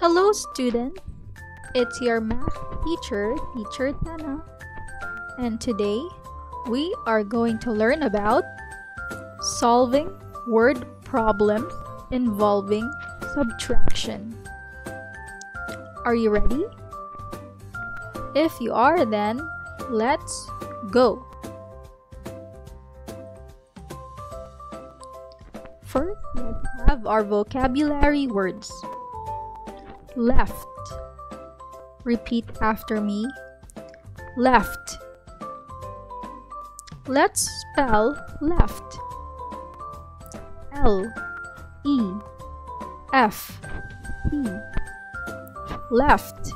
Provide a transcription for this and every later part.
Hello students, it's your math teacher, Teacher Tana. And today we are going to learn about solving word problems involving subtraction. Are you ready? If you are then, let's go. First, let's have our vocabulary words. Left. Repeat after me. Left. Let's spell left. L E F T. Left.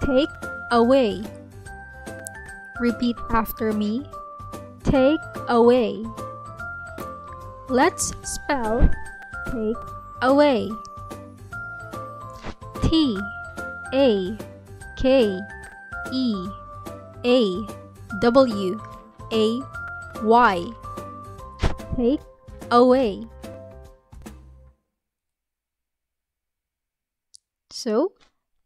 Take away. Repeat after me. Take away. Let's spell take away. T A K E A W A Y. Take away. So,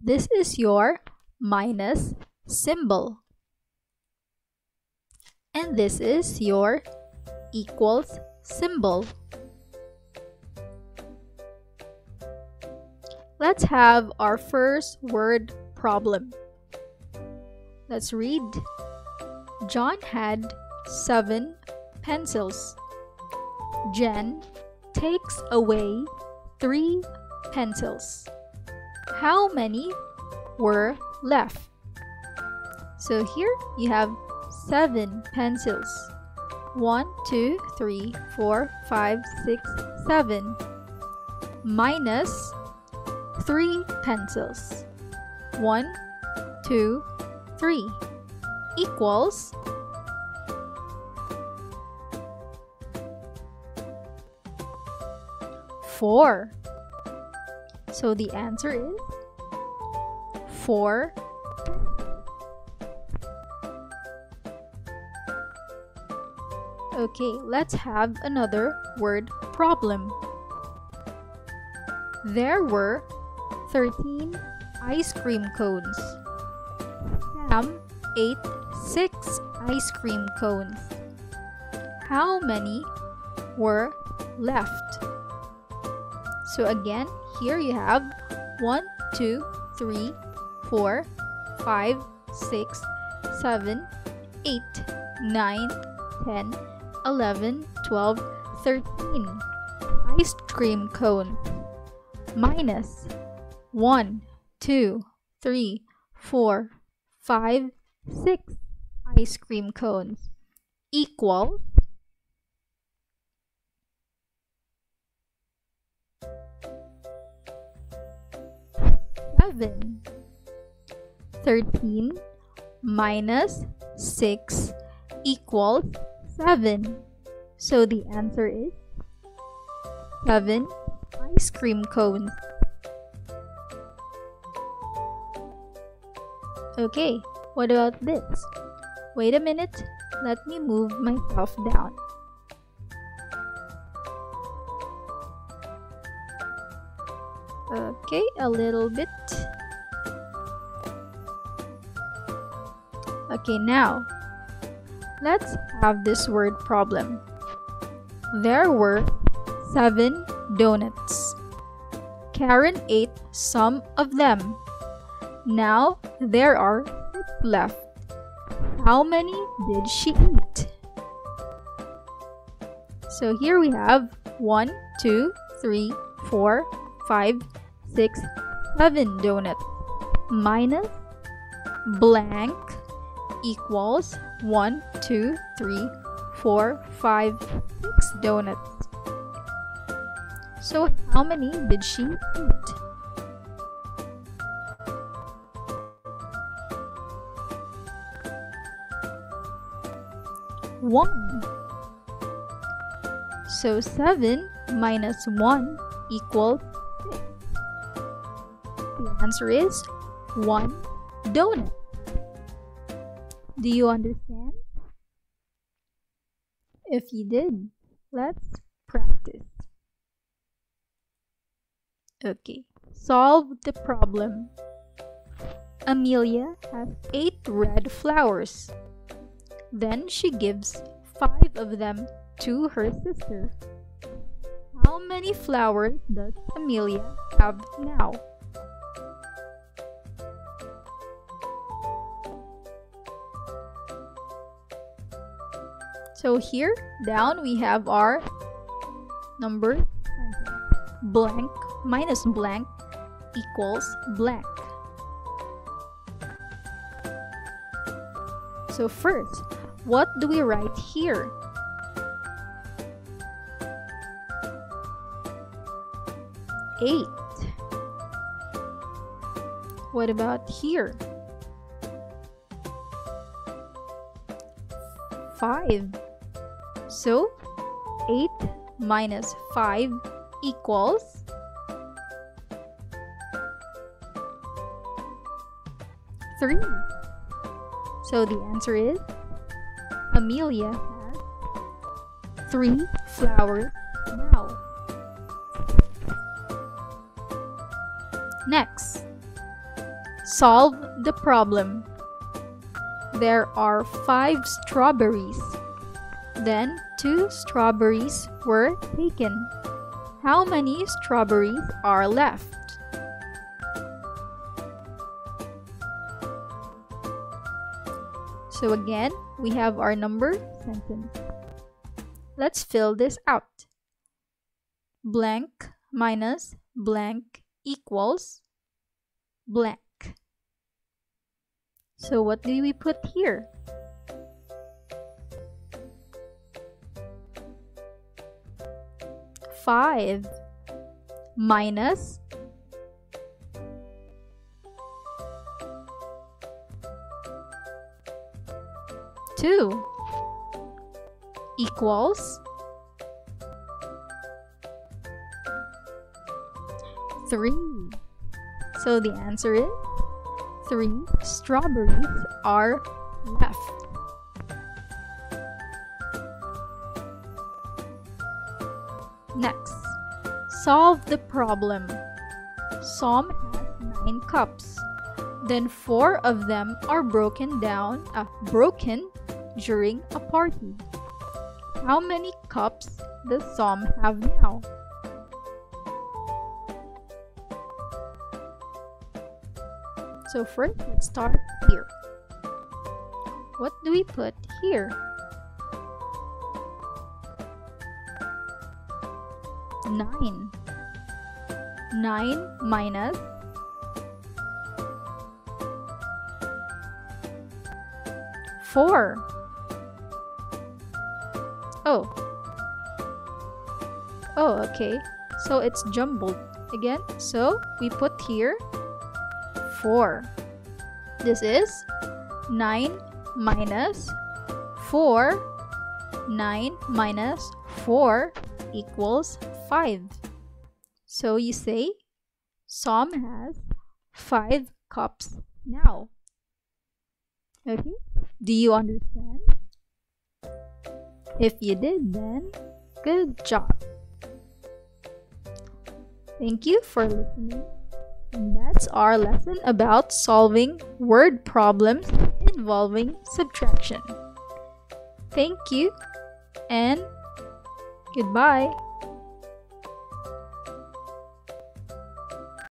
this is your minus symbol. And this is your equals symbol. Let's have our first word problem. Let's read. John had seven pencils. Jen takes away three pencils. How many were left? So here you have seven pencils. One, two, three, four, five, six, seven. Minus 3 pencils. One, two, three equals Four. So the answer is four. Okay, let's have another word problem. There were 13 ice cream cones. Sam ate 6 ice cream cones. How many were left? So again, here you have 1, 2, 3, 4, 5, 6, 7, 8, 9, 10, 11, 12, 13 ice cream cones minus 1, 2, 3, 4, 5, 6 ice cream cones equal seven. Thirteen minus six equals seven. So the answer is seven ice cream cones. Okay, what about this? Wait a minute, let me move myself down. Okay, a little bit. Okay, now, let's have this word problem. There were seven donuts. Karen ate some of them. Now there are left. How many did she eat? So here we have 1, 2, 3, 4, 5, 6, 7 donuts minus blank equals 1, 2, 3, 4, 5, 6 donuts. So how many did she eat? One. So 7 minus 1 equals 6. The answer is 1 donut. Do you understand? If you did, let's practice. Okay, solve the problem. Amelia has eight red flowers. Then she gives five of them to her sister. How many flowers does Amelia have now? So here down we have our number blank minus blank equals blank. So first, what do we write here? Eight. What about here? Five. So, 8 minus 5 equals three. So the answer is Amelia has three flowers now. Next, solve the problem. There are five strawberries. Then two strawberries were taken. How many strawberries are left? So again, we have our number sentence. Let's fill this out. Blank minus blank equals blank. So what do we put here? Five minus two equals three. So the answer is three strawberries are left. Next, solve the problem. Som has nine cups. Then four of them are broken down, uh, broken during a party. How many cups does Som have now? So first, let's start here. What do we put here? 9. 9 minus 4. Oh. Oh, okay. So it's jumbled again. So we put here 4. This is 9 minus 4. 9 minus 4 equals 5. So you say Som has 5 cups now. Okay? Do you understand? If you did, then good job. Thank you for listening. And that's our lesson about solving word problems involving subtraction. Thank you and goodbye.